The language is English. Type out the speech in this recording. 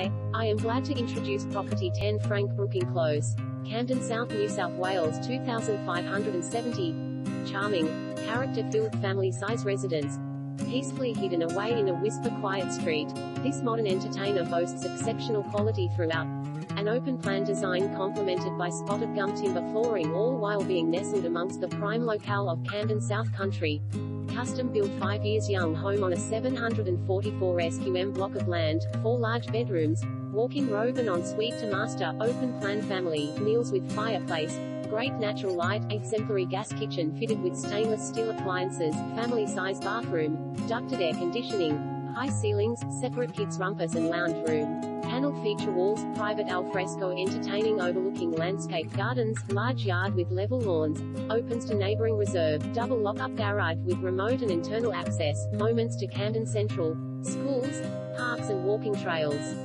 Hi, I am glad to introduce property 10 Frank Brooking Close, Camden South, New South Wales 2570. Charming, character-filled family-size residence. Peacefully hidden away in a whisper-quiet street, this modern entertainer boasts exceptional quality throughout. An open-plan design complemented by spotted gum timber flooring all while being nestled amongst the prime locale of Camden South Country. Custom-built 5 years young home on a 744 SQM block of land, 4 large bedrooms, walk-in robe and ensuite to master, open-plan family, meals with fireplace, great natural light, exemplary gas kitchen fitted with stainless steel appliances, family-size bathroom, ducted air conditioning, high ceilings, separate kids' rumpus and lounge room. Paneled feature walls, private alfresco entertaining overlooking landscape gardens, large yard with level lawns, opens to neighboring reserve, double lock-up garage with remote and internal access, moments to Camden Central, schools, parks and walking trails.